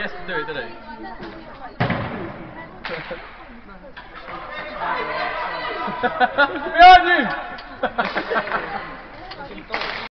He has to do it, do he? Behind you!